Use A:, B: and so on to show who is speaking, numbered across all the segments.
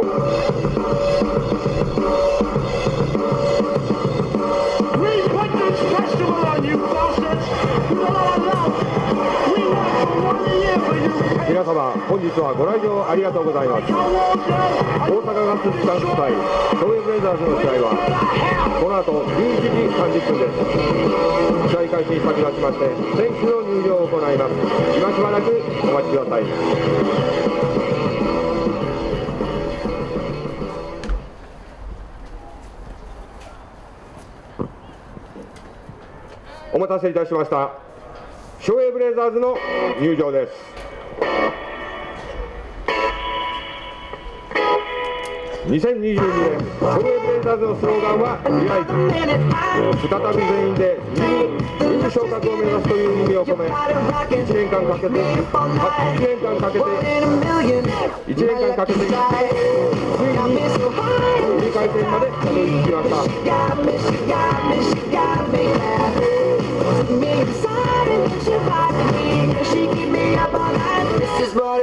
A: 皆様本日はご来場ありがとうございます。大阪ガス機関主催東映ブレザーズの試合はこの後11時30分です。試合開始に先立ちまして選手の入場を行います。今しばらくお待ちください。たせいたしました。昭栄ブレザーズの入場です。2022年昭栄ブレザーズのスローガンは「未来」再び全員でリーグ昇格を目指すという意味を込め1年間かけて1年間かけて1年間かけてついに2回戦までたどり着きました。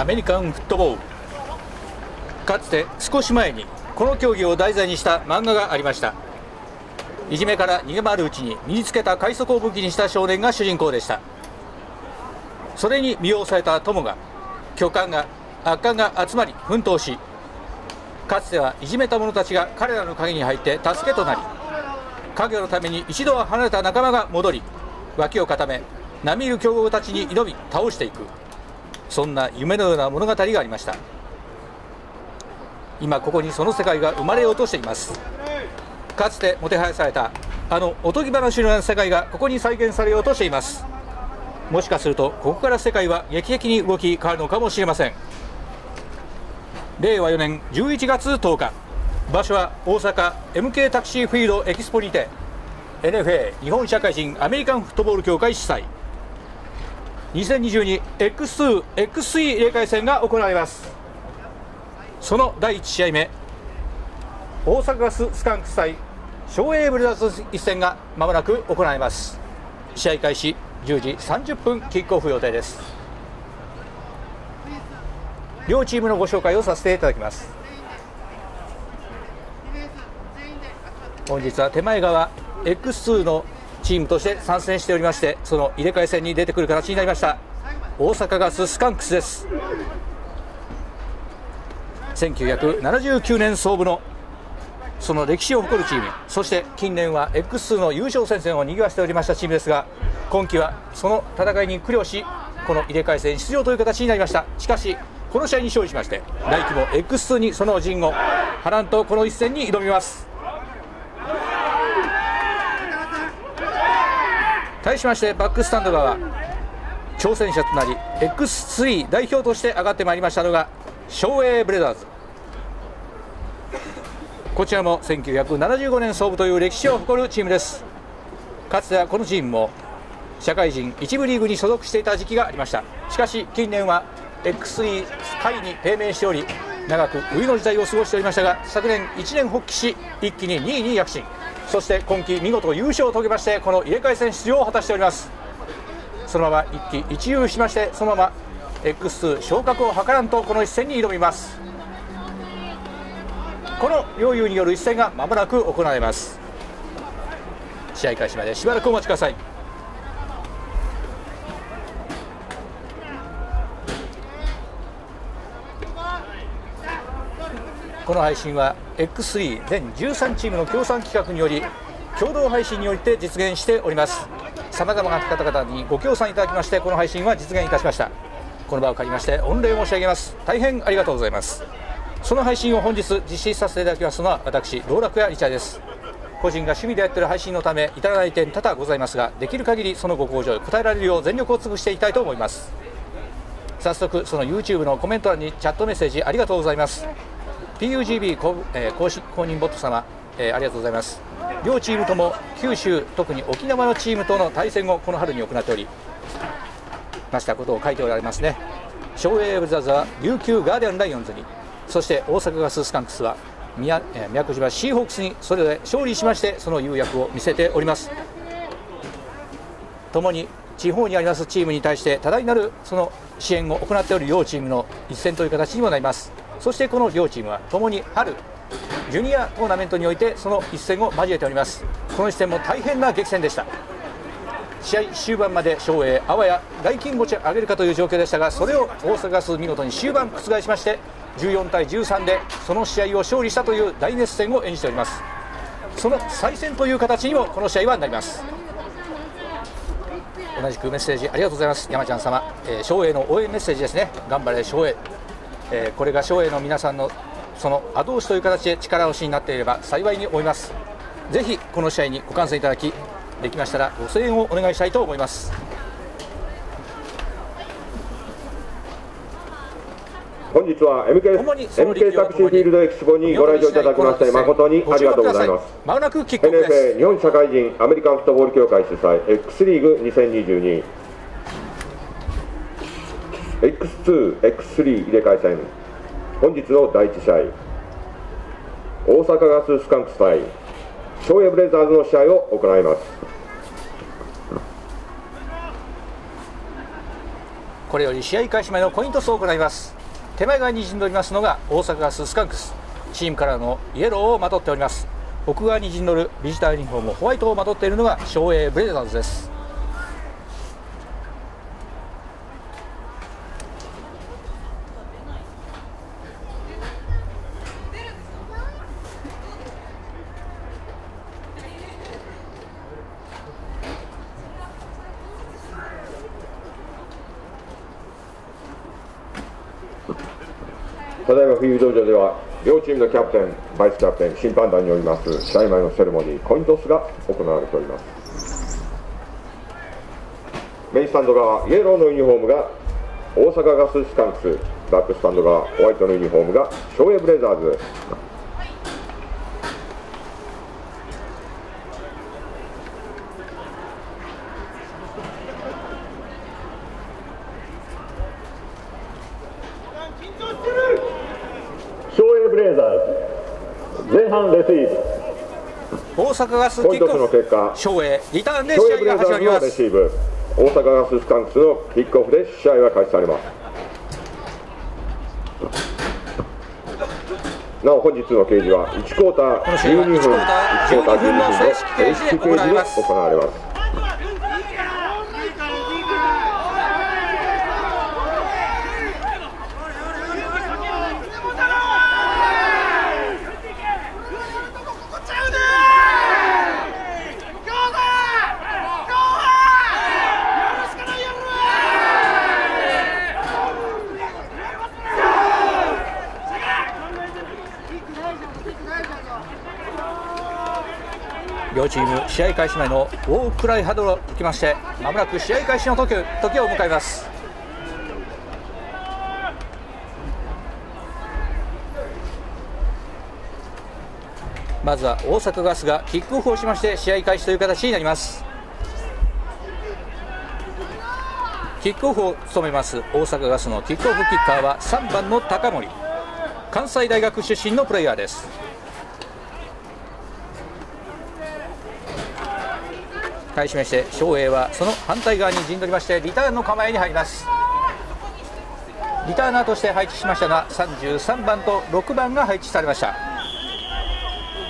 B: アメリカンフットボール。かつて少し前にこの競技を題材にした漫画がありました。いじめから逃げ回るうちに身につけた快速を武器にした少年が主人公でした。それに魅了された友が巨漢が悪漢が集まり奮闘しかつてはいじめた者たちが彼らの陰に入って助けとなり影のために一度は離れた仲間が戻り脇を固め並みいる強豪たちに挑み倒していく。そんな夢のような物語がありました。今ここにその世界が生まれようとしています。かつてもてはやされたあのおとぎ話のような世界がここに再現されようとしています。もしかするとここから世界は劇的に動き変わるのかもしれません。令和4年11月10日場所は大阪 MK タクシーフィールドエキスポにて NFA 日本社会人アメリカンフットボール協会主催。2022X2、X3 入れ替え戦が行われます。その第1試合目大阪ガススカンクス対昭栄ブルダーズ一戦がまもなく行われます。試合開始10時30分キックオフ予定です。両チームのご紹介をさせていただきます。本日は手前側 X2 のチームとして参戦しておりましてその入れ替え戦に出てくる形になりました。大阪ガススカンクスです。1979年創部のその歴史を誇るチーム。そして近年は X2 の優勝戦線を賑わしておりましたチームですが今季はその戦いに苦慮しこの入れ替え戦出場という形になりました。しかしこの試合に勝利しまして来季も X2 にその陣を波乱とこの一戦に挑みます。対しましてバックスタンド側挑戦者となり X3 代表として上がってまいりましたのが昭栄ブレザーズ。こちらも1975年創部という歴史を誇るチームです。かつてはこのチームも社会人一部リーグに所属していた時期がありました。しかし近年は X3 下位に低迷しており長く冬の時代を過ごしておりましたが昨年1年発起し一気に2位に躍進。そして今季見事優勝を遂げましてこの入れ替え戦出場を果たしております。そのまま一喜一憂しましてそのまま X2 昇格を図らんとこの一戦に挑みます。この両雄による一戦がまもなく行われます。試合開始までしばらくお待ちください。この配信は X3 全13チームの協賛企画により共同配信によって実現しております。さまざまな方々にご協賛いただきましてこの配信は実現いたしました。この場を借りまして御礼申し上げます。大変ありがとうございます。その配信を本日実施させていただきますのは私道楽屋リチャーです。個人が趣味でやっている配信のため至らない点多々ございますができる限りそのご向上に応えられるよう全力を尽くしていきたいと思います。早速その YouTube のコメント欄にチャットメッセージありがとうございます。PUGB 公,、えー、公公認ボット様、えー、ありがとうございます。両チームとも九州特に沖縄のチームとの対戦をこの春に行っておりましたことを書いておられますね。正英ブレイザーズは琉球ガーディアンライオンズにそして大阪ガススカンクスは宮宮島シーホークスにそれぞれ勝利しましてその勇躍を見せております。ともに地方にありますチームに対して多大なるその支援を行っておる両チームの一戦という形にもなります。そしてこの両チームはともに春ジュニアトーナメントにおいてその一戦を交えております。この一戦も大変な激戦でした。試合終盤まで翔英あわや大金持ち上げるかという状況でしたがそれを大阪ガス見事に終盤覆しまして14対13でその試合を勝利したという大熱戦を演じております。その再戦という形にもこの試合はなります。同じくメッセージありがとうございます。山ちゃん様、えー、翔英の応援メッセージですね。頑張れ翔英、えー、これが翔英の皆さんのその後押しという形で力押しになっていれば幸いに思います。ぜひこの試合にご観戦いただきできましたらご声援をお願いしたいと思います。
A: 本日は MK, MK タクシーフィールドエキスポにご来場いただきまして誠にありがとうございます。NFA 日本社会人アメリカンフットボール協会主催 X リーグ2022 X2、X3 入れ替え戦。本日の第1試合。大阪ガススカンクス対昭和ブレザーズの試合を行います。
B: これより試合開始前のコイントスを行います。手前側に陣取りますのが大阪ガススカンクス。チームからのイエローをまとっております。奥側に陣取るビジターユニフォームホワイトをまとっているのが昭栄ブレザーズです
A: ただいま冬道場では両チームのキャプテン、バイスキャプテン、審判団によります試合前のセレモニー、コイントスが行われております。メインスタンド側、イエローのユニフォームが大阪ガススカンクス、バックスタンド側、ホワイトのユニフォームが昭栄ブレザーズ前半レシーブ
B: 大阪ガス
A: キックオフ
B: の結果省エリターンで試合が始まります
A: 大阪ガススタンクスのキックオフで試合が開始されますなお本日の掲示は1クォーター12分1クォーター12分の正式掲示で行われます
B: 両チーム試合開始前の大クライハドルを受けましてまもなく試合開始の時時を迎えます。まずは大阪ガスがキックオフをしまして試合開始という形になります。キックオフを務めます大阪ガスのキックオフキッカーは3番の高森。関西大学出身のプレイヤーです。返しまして翔英はその反対側に陣取りましてリターンの構えに入ります。リターナーとして配置しましたが33番と6番が配置されました。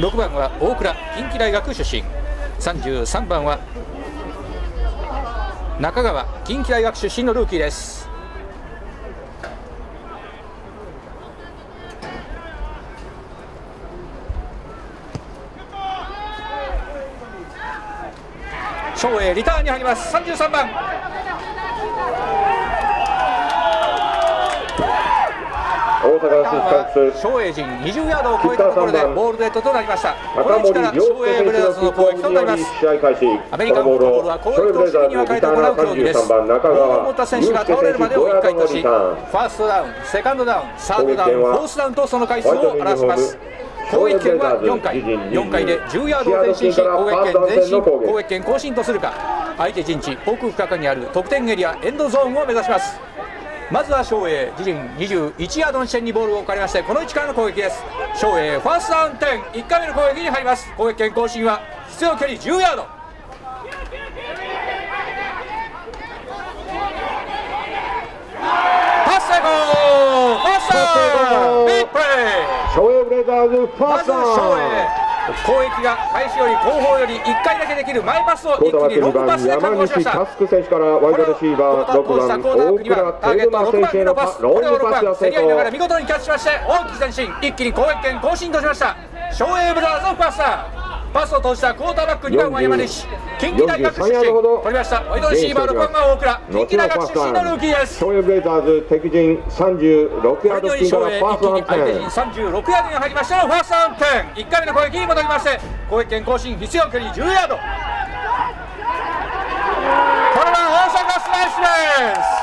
B: 6番は大倉近畿大学出身。33番は中川近畿大学出身のルーキーです。翔英リターンに入ります。33番。
A: 阪ガススタックス
B: 昭栄陣20ヤードを超えたところでボールデッドとなりました。この位置から
A: 高森亮
B: 昭栄ブレザーズの攻撃となります。
A: 試合開始
B: アメリカンフットボールは攻撃と守備に分かれて行う競技です。ボールを持った選手が倒れるまでを1回としファーストダウンセカンドダウンサードダウンフォースダウンとその回数を表します攻撃権は4回。4回で10ヤードを前進し攻撃権前進攻撃。権更新とするか。相手陣地奥深くにある得点エリアエンドゾーンを目指します。まずは昭栄自陣21ヤードの地点にボールを置かれましてこの位置からの攻撃です。昭栄ファーストダウン10 1回目の攻撃に入ります。攻撃権更新は必要距離10ヤード。パス成功ファーストダプレー
A: 昭和ブレザーズファースト
B: 攻撃が開始より後方より1回だけできる前パスを一気に
A: コーターバック2
B: 6パスで
A: 番
B: 確保しました
A: タスク選手からワイドレシーバー6番大倉テルマ選手へのパスロングパスが成
B: 競り合いながら
A: 功
B: 見事にキャッチしまして大きく前進一気に攻撃権更新としました。昭栄ブラザーズのパスタパスを通したクォーターバック2番は山西。近畿大学出身。
A: 43ヤードほど。
B: 取りました。ワイドレシーバー6番が大倉。近畿大学出身のルーキーです。
A: 昭和ブレザーズ敵陣36ヤード付近からファースト
B: 一気に相手陣
A: ダ
B: 36ヤードに入りましたのファーストダウン。10 1回目の攻撃に戻りまして攻撃権更新必要距離10ヤード。これは大阪スライスです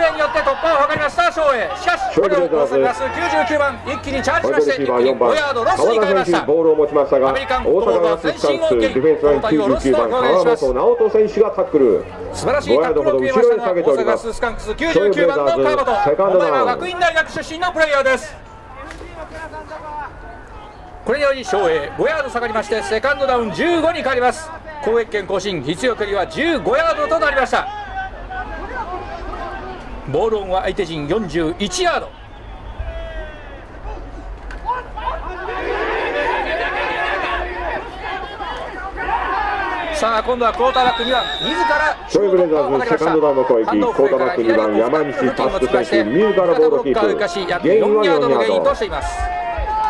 B: レーによって突破を図りました。翔英しかしこれを大阪ガス99番一気にチャージ
A: ン
B: しま
A: ワイドレシーバー4番
B: して一気に5ヤードロスに変えました。
A: ボールを持ちましたが
B: アメリカン
A: 大阪ガススタンスディフェンスライン99番川本直人選手がタックル。
B: 素晴らしいタックルを決めましたのは大阪ガススカンクス99番の川本。岡山学院大学出身のプレイヤーです。これにより翔英5ヤード下がりましてセカンドダウン15に変わります。攻撃権更新必要距離は15ヤードとなりましたボールオンは相手陣41ヤード。さあ今度はクォーターバック2番自ら
A: ショイブレザーズセカンドダウンの攻撃クォーターバック2番山西タスク選手自らボールをキープ。ゲインは
B: 4ヤードの
A: 4
B: ゲイン
A: ヤード
B: としています。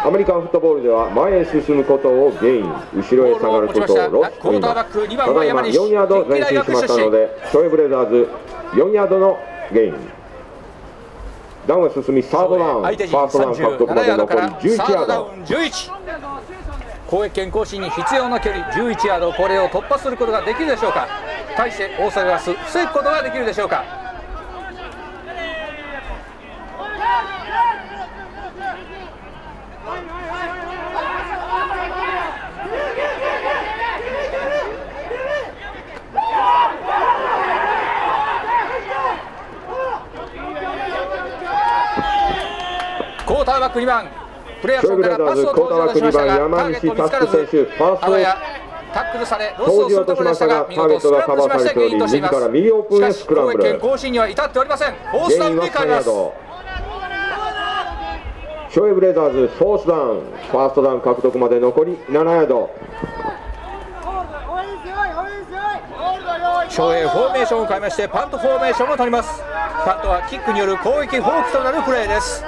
A: アメリカンフットボールでは前へ進むことをゲイン後ろへ下がることをロスと言います
B: クォーターバック2
A: ただいま
B: 山西
A: 4ヤード前進しましたのでショイブレザーズ4ヤードのゲイン。進みサードダウンファ
B: 相手陣
A: ーストダウン獲得ま
B: 37
A: で残り
B: ヤードから
A: 11
B: サー
A: ヤード。
B: ドダウン11攻撃権更新に必要な距離11ヤード。これを突破することができるでしょうか？対して大阪ガス防ぐことができるでしょうか？クォーターバック2番プレーアクションからパスを投じようとしましたがターゲット見つからずあわやタックルされロスをするところでしたが見事スクランブルしましてゲインとしています。
A: 自ら右オープンへ
B: しかし
A: スクランブル。
B: 攻撃権更新には至っておりません。フォースダウン
A: ゲインは3
B: に変わります
A: ヤード正英ブレイザーズフォースダウン。ファーストダウン獲得まで残り7ヤード。
B: 正英フォーメーションを変えましてパントフォーメーションを取ります。パントはキックによる攻撃放棄となるプレーです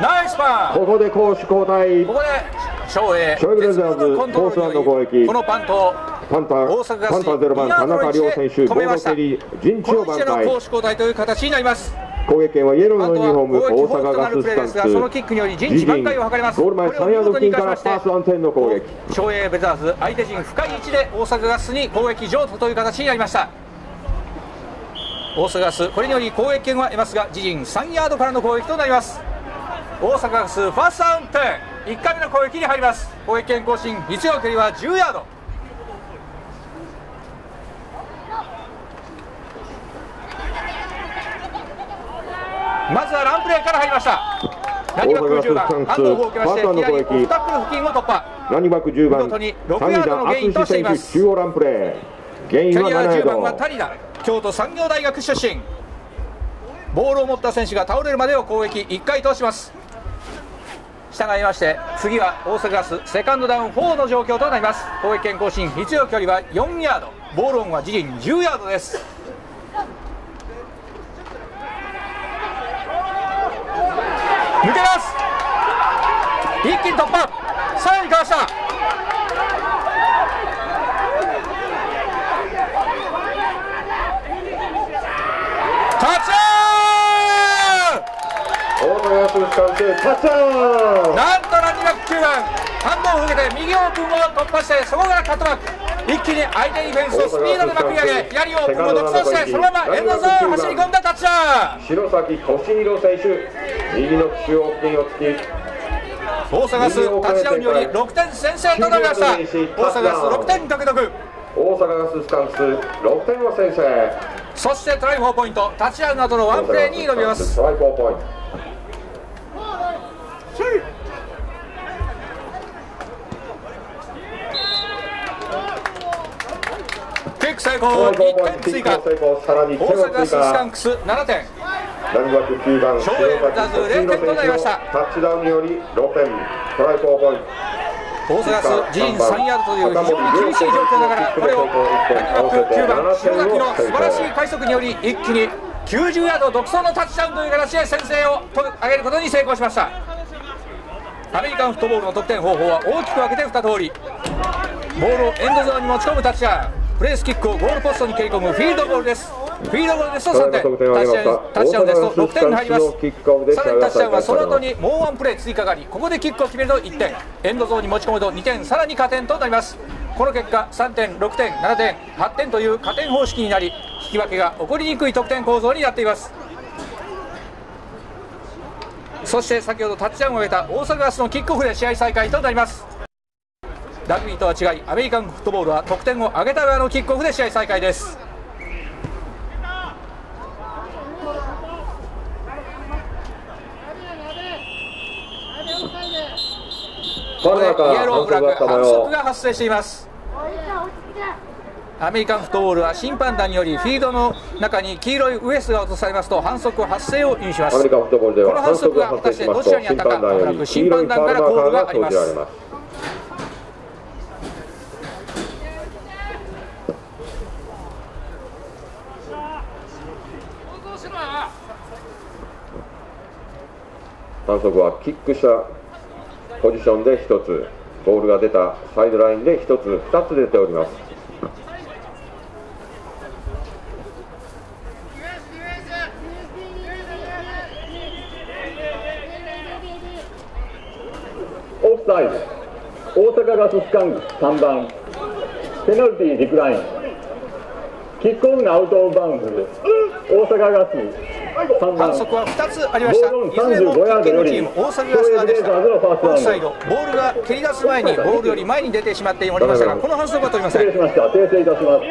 B: ナイスパン
A: ここで攻守交代。
B: ここで省営
A: ショイブレザーズ
B: コー
A: スダウンの攻撃。
B: このパントを
A: パンター
B: 大阪
A: パンター0番田中亮選手ボード蹴り陣地を挽回。
B: 攻守交代という形になります。
A: 攻撃権はイエローのユニフォーム大阪ガススタン
B: るプレーですがそのキックにより陣地挽回を図ります。
A: ゴール前3ヤード付近からパースワン10の攻撃。
B: 省営ベザーズ相手陣深い位置で大阪ガスに攻撃譲渡という形になりました。大阪ガスこれにより攻撃権は得ますが自陣3ヤードからの攻撃となります大阪ガスファーストダウン10 1回目の攻撃に入ります。攻撃権更新必要距離は10ヤード。まずはランプレーから入りました。ランニバック10番ハンドオフを受けまして左オフタックル付近を突破。
A: ランニバック10番
B: 見事に6
A: 谷
B: ヤードのゲインとしています。
A: 手中央ランプレーゲインは
B: キャリア
A: 7ヤ
B: 10番は
A: ー
B: 谷田。京都産業大学出身。ボールを持った選手が倒れるまでを攻撃1回通します従いまして次は大阪ガスセカンドダウン4の状況となります。攻撃権更新必要距離は4ヤード。ボールオンは自陣10ヤードです。抜けます。一気に突破。さらにかわしたタッチアウ
A: 大野康スタンスタッチダウン
B: なんとランニバック9番ハンドを受けて右オープンを突破してそこからカットバック一気に相手ディフェンスをスピードでまくり上げ左オープンを独走してそのままエンドゾーンを走り込んだタッチダウン
A: 白崎俊弘選手右の中央付近を突き
B: 大阪ガスタッチダウンにより6点先制となりました大阪ガス6点獲得
A: 大阪ガススタンス6点を先制
B: そしてトライ4ポイントタッチダウンなどのワンプレーに挑みます
A: トライ4ポイント
B: キック成功
A: トライ4ポイン
B: 1
A: トキック
B: 点追加。大阪ガス
A: 追加
B: スカンクス7点。
A: ランバック9番
B: 省エブラズ0点となりました。
A: タッチダウンにより6点。トライ4ポイント。
B: 大阪ガス自陣3ヤードという非常に厳しい状況ながらこれをランニバック9番白崎の素晴らしい快速により一気に90ヤード独走のタッチダウンという形で先制をと上げることに成功しましたアメリカンフットボールの得点方法は大きく分けて2通り。ボールをエンドゾーンに持ち込むタッチダウンプレースキックをゴールポストに蹴り込むフィールドゴールです。フィールドゴールですと3点。タッチダウンですと6点が入ります。さらにタッチダウンはその後
A: に
B: にもうワンプレー追加がありここでキックを決めると1点。エンドゾーンに持ち込むと2点。さらに加点となります。この結果3点6点7点8点という加点方式になり引き分けが起こりにくい得点構造になっていますそして先ほどタッチダウンを終えた大阪ガスのキックオフで試合再開となります。ラグビーとは違いアメリカンフットボールは得点を上げた側のキックオフで試合再開です。ここでイエローフラッグ反則が発生していますアメリカンフットボールは審判団によりフィードの中に黄色いウエストが落とされますと反則発生を意味します。
A: アメリカンフットボールで
B: この
A: は反則が
B: 果たしてどちらにあったかおそらく審判団からコールがあります
A: 黄色いファウルマーカーが表示られます反則はキックしたポジションで1つ。ボールが出たサイドラインで1つ。2つ出ております
C: オフサイド大阪ガススカンク3番。ペナルティーディクライン。キックオフのアウトオブバウンズ大阪ガス。
B: 反則は2つありました。いずれも
C: 35ヤードより
B: キッキングチーム大阪ガス側でした。オフサイド、ボールが蹴り出す前にボールより前に出てしまっておりましたが、この反則は取りません。
C: 失礼しました訂正いたします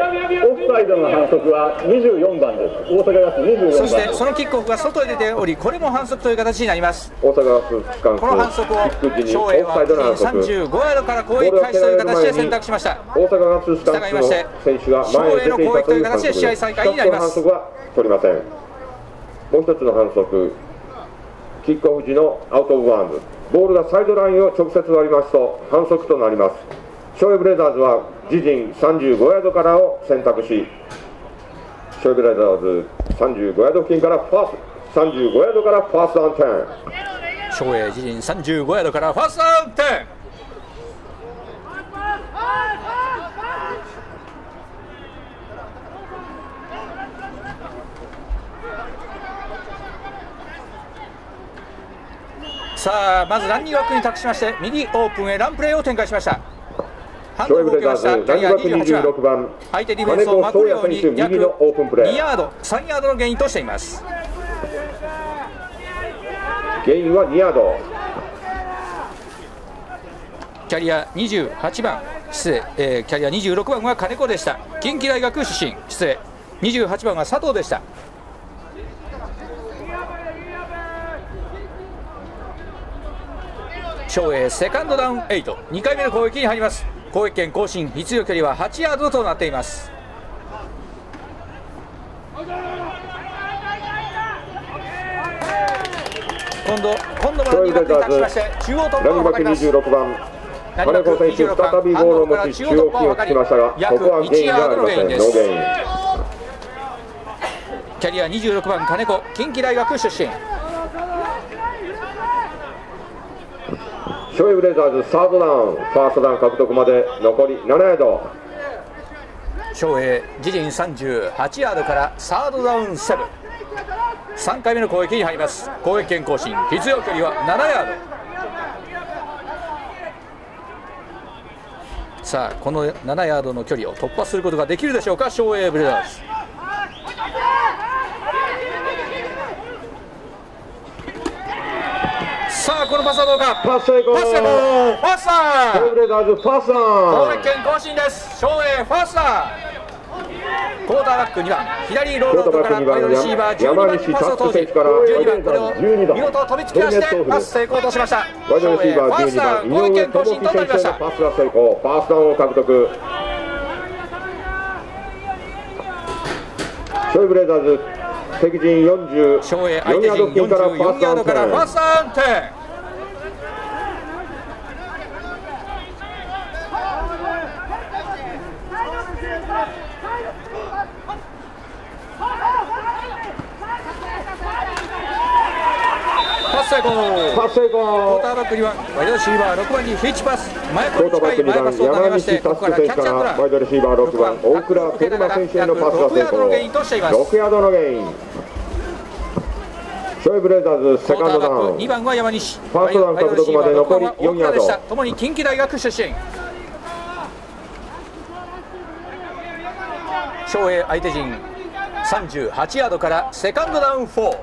C: オフサイドの反則は24番です大阪ガス24番
B: そしてそのキックオフが外へ出ており、これも反則という形になります。
A: 大阪ガス
B: この反則を翔英は
A: オフサイドの反則
B: 35ヤードから攻撃開始という形で選択しました。
A: 大阪ガススタンスの選手が前へ出ていたという反則
B: 翔英の攻撃という形で試合再開になります
A: 一つの反則は取りませんもう一つの反則。キックオフ時のアウトオブバウンズ。ボールがサイドラインを直接割りますと反則となります。ショーエブレザーズは自陣35ヤードからを選択しショーエブレザーズ35ヤード付近からファースト35ヤードからファーストダウン。10
B: 翔英自陣35ヤードからファーストダウン。さあまずランニングバックに託しまして右オープンへランプレーを展開しました。ハンドルを受けました。キャリア
A: ランニングバック
B: 28
A: 26
B: 番
A: 番。
B: 相手ディフェンスをまくるように約
A: 宗也選手右のオープンプレー。
B: 2ヤード3ヤードのゲインとしています。
A: ゲインは2ヤード。
B: キャリア28番。失礼、えーキャリア26番は金子でした。近畿大学出身。失礼。28番は佐藤でした翔英セカンドダウン82回目の攻撃に入ります。攻撃権更新必要距離は8ヤードとなっています。今度今度もランニングバックに託しまして中央突破を図ります。
A: 26番。金子選手再びボールを持ち中央付近をつきましたがここはゲインがありません。ノーゲイン
B: キャリア26番金子近畿大学出身
A: ショイブレザーズサードダウンファーストダウン獲得まで残り7ヤード
B: 翔平自陣38ヤードからサードダウン7 3回目の攻撃に入ります。攻撃権更新。必要距離は7ヤード。さあこの7ヤードの距離を突破することができるでしょうか翔英ブレザーズ。さあこのパスはどうか？
A: パス成功
B: パス成功ファースター
A: ショイブレー。ズパスダ
B: 攻
A: ウン
B: 撃権更新です。翔英ファースター。クォーターバック2番。左ロールアウトからワイドレシーバー12番にパスを投じ12番これを見事飛びつきましてパス成功としました。
A: ワイドレシーバー12
B: ファースタ
A: 番
B: 攻撃
A: 上
B: 権更新となりました。
A: のパスが成功。ファーストダウンを獲得。ショイブレイザーズ敵陣40
B: 翔英相
A: 4
B: 手
A: ヤード付
B: 陣
A: 近からファー
B: 44
A: ストダウン
B: ヤードからファーストダウン点パス成功
A: パス成
B: クォー
A: 功。
B: ターバックにはワイドレシーバー6番にフィッチパス。前
A: クォーターバック2
B: 前パ
A: 番山西
B: てここから
A: 達選手からワイドレシーバー6番大倉テルマ選手へのパスが成功。6ヤードのゲインショイブレイザーズセカンドダウン。
B: 2番は山西。
A: ファーストダウン獲得まで残り4ヤード。
B: ともに近畿大学出身。翔英相手陣38ヤードからセカンドダウン4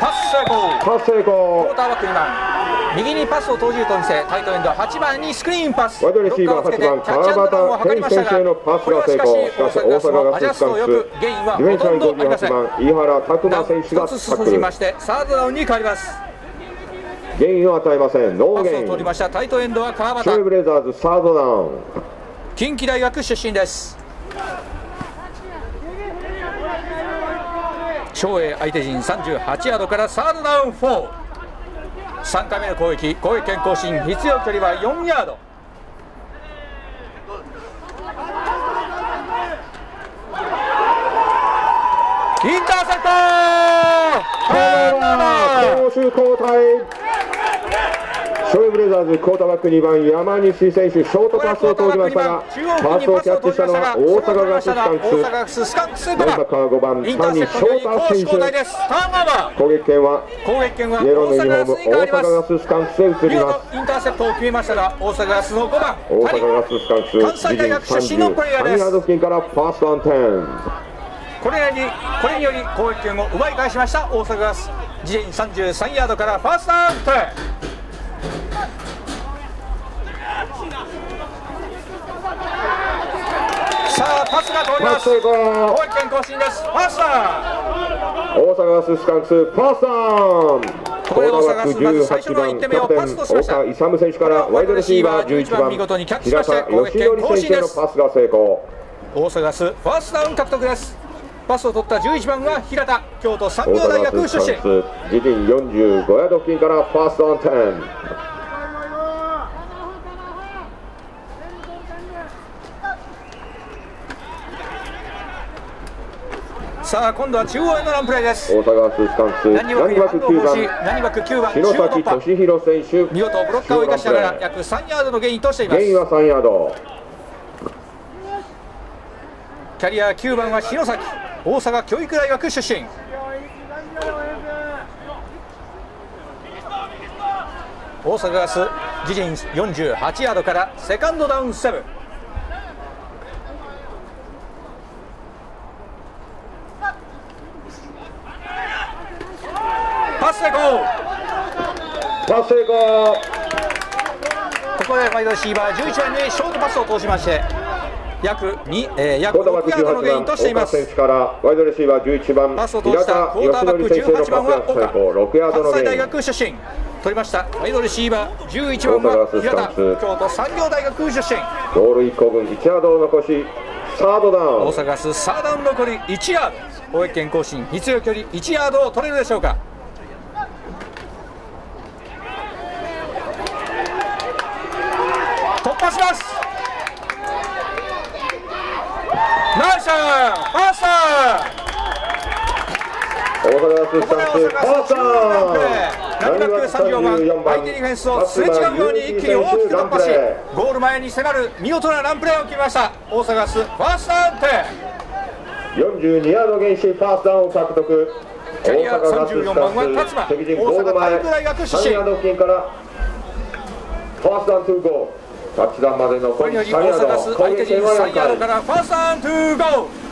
B: パス成功
A: パス成
B: クォ
A: 功
B: ーターバック2番。右にパスを投じると見せタイトエンド8番にスクリーンパス。
A: ワイドレシーバー8番川端健選手へのパスが成功しかし大阪が
B: ストよくゲインは
A: ディフェンスライン
B: ほとんどありませ
A: 58
B: ん
A: 番井原拓磨選手がタックル。
B: ましてサードダウンに変わります。
A: ゲインを与えませんノー
B: パス
A: ゲイン。
B: を取りました。タイトエンドは川
A: ショイ
B: 端
A: ブレイザーズサードダウン。
B: 近畿大学出身です翔英相手陣38ヤードからサードダウン43回目の攻撃攻撃権更新必要距離は4ヤード。インターセプト
A: 攻守交代ショイブレイザーズクォーターバック2番山西選手ショートパスを投じましたがパスをキャッチしたのは大阪ガススカンクス。
B: 大阪ガススカンクス5
A: ナンバ
B: 番
A: ーカー5番
B: インター
A: 谷翔太選手。攻撃権は
B: 攻撃権は
A: イエローのユニ
B: 大
A: フォーム大阪ガススカンクスへ移
B: 見
A: ります。
B: 事インターセプトを決めましたが大阪ガスの5番
A: 大
B: 谷
A: 阪ガススカンクス
B: 関西大学出身のプレイヤーです。
A: 3ヤード付近からファーストアンテン。
B: これにこれにより攻撃権を奪い返しました。大阪ガス自陣33ヤードからファーストアウトさあパスが通ります。
A: パス成功
B: 攻撃権更新ですファースト
A: 大阪ガススカンクスファーストダウン。
B: ここで大阪ガス
A: ク
B: まず最初の一手目をパスとしました。
A: 岡勇選手からワイドレシーバー11番
B: 見事にキャッチしまして
A: 平田義則選手へのパスが成功。
B: 大阪ガスファーストダウン獲得ですパスを取った11番は平田京都産
A: 大
B: 業大学出身。
A: 自陣45ヤード付近からファーストアンテン
B: さあ今度は中央へのランプレーです。
A: 大阪ガススカンクス
B: 何枠に
A: 何枠9番？
B: 何枠9番？中
A: 篠崎俊弘選手。
B: 見事ブロッカーを生かしながら約3ヤードのゲインとしています。
A: ゲインは3ヤード。
B: キャリア9番は篠崎大阪教育大学出身。大阪ガス自陣48ヤードからセカンドダウン7パス成功
A: パス成功
B: ここでワイドレシーバー11番にショートパスを通しまして約2、えー、約6
A: クォーターバック
B: ヤードのゲイン
A: 18番岡
B: としています。
A: 選手からワイドレシーバー11番
B: パスを通したクォーターバック
A: 義則選手への
B: 18番は
A: パスが成功6ヤードの
B: 関西大学出身。取りました。ワイドレシーバー11番は平田。京都産業大学出身。
A: ゴール1個分1ヤードを残しサードダウン。
B: 大阪ガスサーダウン残り1ヤード。攻撃権更新必要距離1ヤードを取れるでしょうかシャンファースタ
A: 大阪ガス
B: ーここで
A: スタンス
B: 大阪
A: ファースタ
B: ランプレーランナック34番相手ディフェンスをすれ違うように一気に大きく突破しゴール前に迫る見事なランプレーを決めました大阪ガスファーストダウンテ
A: 42ヤード減しファーストダウンを獲得
B: キャリア34番は
A: ス
B: 辰馬大阪体育大学出身
A: ヤード付近からファーストダウントゥーゴータッチダウンまでの
B: これにより
A: 3ヤ
B: 大阪ガ
A: ード攻
B: ス相手に
A: 撃は
B: 3ヤード
A: 4回
B: からファーストダウントゥーゴー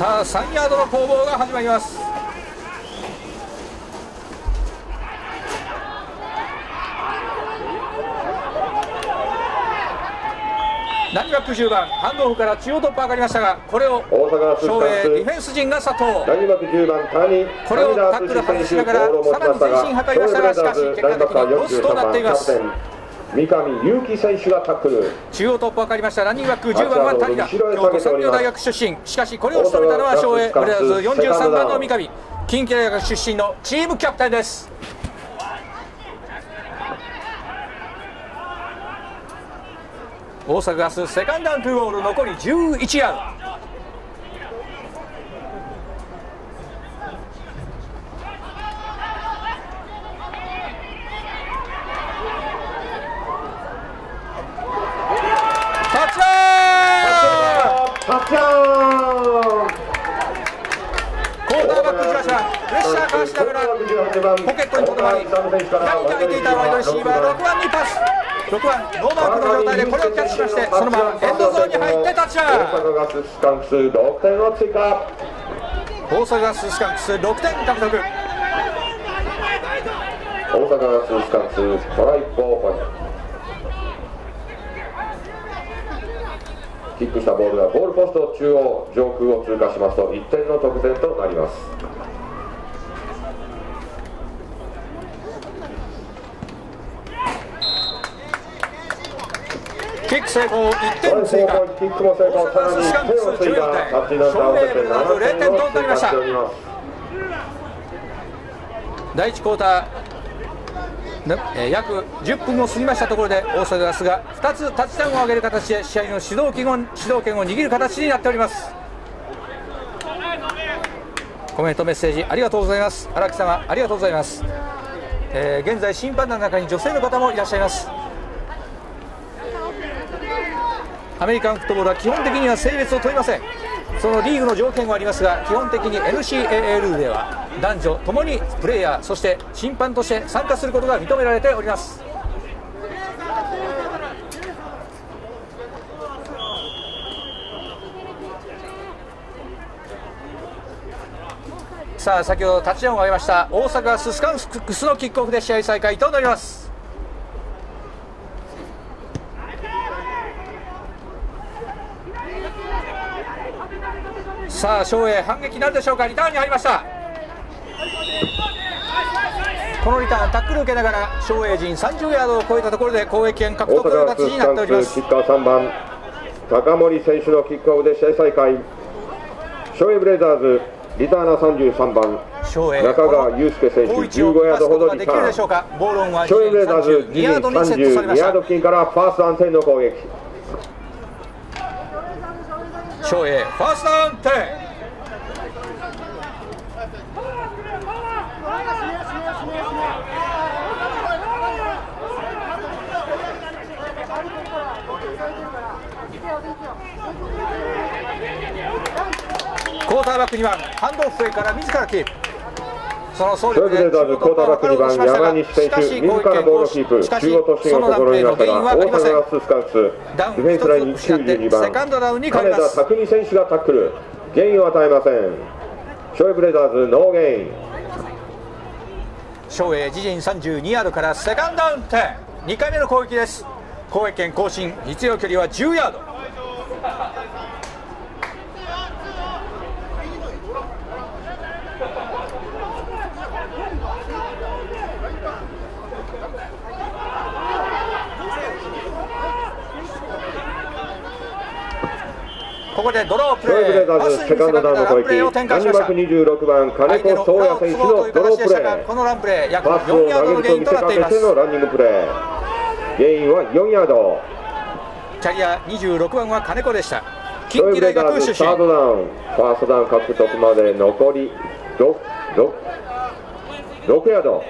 B: さあ3ヤードの攻防が始まります。ランニバック10番ハンドオフから中央突破上がりましたがこれを
A: 大阪ガスス
B: 照英ディフェンス陣が佐藤。
A: スランニバック10番谷
B: これをタックル外しながらさらに前進図りましたがしかし結果的にロスとなっています
A: 三上祐希選手がタックル。
B: 中央突破分かりました。ランニングバック10番は谷田。京都産業大学出身。しかしこれを仕留めたのは昭栄ブレザーズ43番の三上。近畿大学出身のチームキャプテンです。大阪ガスセカンドダウントゥーゴール残り11ヤードタッチダウン
A: タッチダウン
B: コーターバック18番プレッシャーかわしながらポケットにとどまり左に空いていたワイドレシーバー6番にパス6番ノーマークの状態でこれをキャッチしましてそのままエンドゾーンに入ってタッチダウン。
A: 大阪ガススカンクス6点
B: 獲得。
A: 大阪ガススカンクストライポーポイント。キックしたボールがゴールポスト中央上空を通過しますと1点の得点となります。
B: キック成功1
A: トライポ
B: 点追加
A: キックも成功。さらに手をついたタッチダウンと合わせて7点を追加しております。
B: 第1クォーターねえー約10分を過ぎましたところで大阪ガスが2つタッチダウンを上げる形で試合の主導権を主導権を握る形になっております。コメントメッセージありがとうございます。荒木様ありがとうございます、えー現在審判団の中に女性の方もいらっしゃいます。アメリカンフットボールは基本的には性別を問いません。そのリーグの条件はありますが基本的に NCAA ルールでは男女ともにプレーヤーそして審判として参加することが認められております。さあ先ほどタッチダウンを上げました大阪ススカンクスのキックオフで試合再開となります。さあ翔英反撃なんでしょうか？リターンに入りました。このリターンタックル受けながら翔英陣30ヤードを超えたところで攻撃権獲
A: 大
B: 得という
A: 阪ガススカ
B: 形になっております。
A: キッカー3番高森選手のキックオフで試合再開。昭栄ブレイザーズリターナー33番中川祐介選手
B: 好位置を
A: 15ヤードほど
B: 出すことができるでしょうか。ボーンは
A: 昭栄ブレイザーズ
B: 32
A: 自陣
B: ヤードにセットされま
A: 32
B: した。
A: ヤード付近からファーストアンテンの攻撃。
B: 翔英ファーストダウンターバック2番ハンドオフ上から自らキープ。その総力で
A: ブレイザーターバック2番山西選手自らボールをキープ。中央突進を試みましたが大阪ガススカ
B: ウン
A: ィフェンスライン
B: 一つ失って
A: 92番。
B: セカンドダウンに変わり
A: 金
B: ます
A: 田拓実選手がタックル。ゲインを与えません。昭栄ブレイザーズノーゲイン。
B: 翔英自陣32ヤードからセカンドダウン。テ2回目の攻撃です。攻撃権更新。必要距離は10ヤードここでドロープ
A: レ
B: ー。パス
A: セカンドダウンの攻撃。
B: 展開しました。
A: ランニバック26番金子宗也選手のドロープレー。
B: このランプレー約4
A: パスを
B: ヤードのゲイン
A: と
B: なっています。
A: てのランニングプレーゲインは4ヤード。
B: キャリア26番は金子でした。近畿大学出身
A: サードダウンファーストダウン獲得まで残り6 6 6ヤード。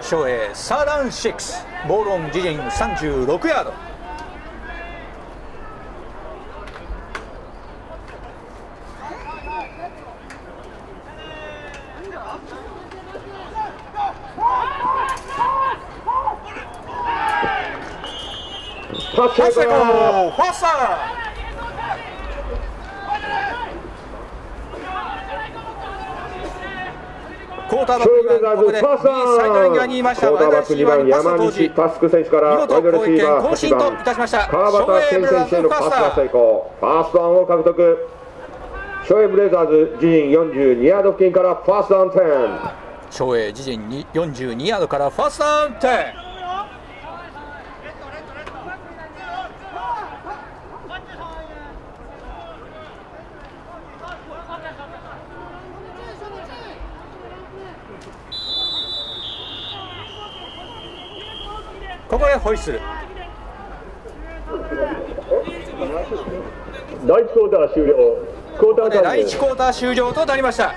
B: 翔英サーダウン6ボールオン自陣36ヤード
A: タッチ
B: タッチ成功
A: アウ
B: ファースタークォーターバッ
A: トショー
B: ク2
A: エブレザー
B: 番ここで
A: ズファースト
B: 右サイドライン際にいました。
A: クォーターバック2番山
B: ワイドレシーバーにパスを投じ
A: 西タスク選手から
B: 見事攻撃権更新
A: 8
B: と
A: 番
B: いたしました。
A: 川端健選手へのパスが成功ファーストダウンを獲得。ショーエブレザーズ自陣42ヤード付近からファーストダウン。10
B: 翔英自陣に42ヤードからファーストダウン。10ホイッスル。
C: 第1クォーター終了。クォータータイ
B: ここで第
C: ム
B: 1クォーター終了となりました。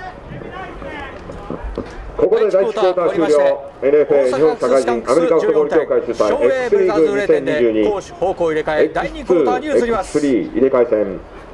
A: ここで第1クォーター終了。NFA 日本社会人アメリカンフットボール協会主催 X リーグ
B: ブレザーズ0点で攻
A: 2022
B: 守方向入れ替え第2クォーターに移ります。
A: X2 X3 入れ替え戦